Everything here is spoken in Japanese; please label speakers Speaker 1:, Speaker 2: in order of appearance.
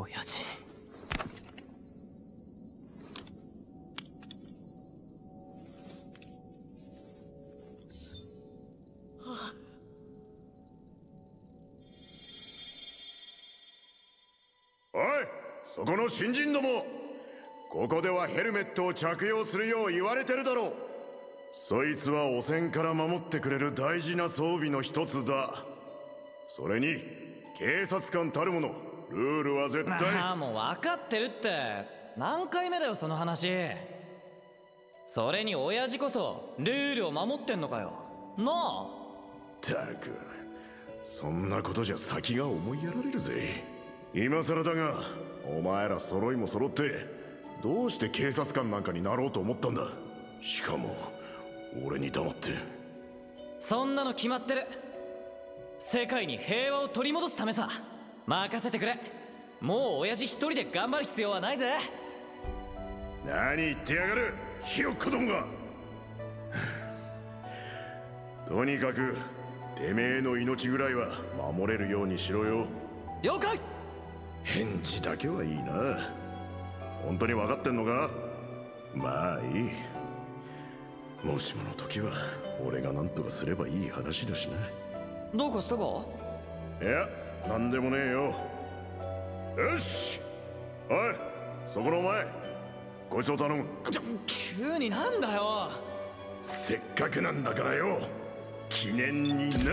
Speaker 1: 親父
Speaker 2: おいそこの新人ども。ここではヘルメットを着用するよう言われてるだろう。そいつは汚染から守ってくれる大事な装備の一つだ。それに警察官たるもの。ルールは絶対。
Speaker 1: ああもう分かってるって。何回目だよその話。それに親父こそルールを守ってんのかよ。なあ。
Speaker 2: たくそんなことじゃ先が思いやられるぜ。今更だがお前ら揃いも揃ってどうして警察官なんかになろうと思ったんだ。しかも俺に黙って。
Speaker 1: そんなの決まってる。世界に平和を取り戻すためさ任せてくれ。もう親父一人で頑張る必要はないぜ。
Speaker 2: 何言ってやがる。ひよっこどもが。とにかくてめえの命ぐらいは守れるようにしろよ。
Speaker 1: 了解。
Speaker 2: 返事だけはいいな。本当に分かってんのか。まあいい。もしもの時は俺が何とかすればいい話だしな。
Speaker 1: どうかしたか？
Speaker 2: いや何でもねえよ。よし。おいそこのお前こいつを頼む。
Speaker 1: ちょ急になんだよ。
Speaker 2: せっかくなんだからよ。記念にな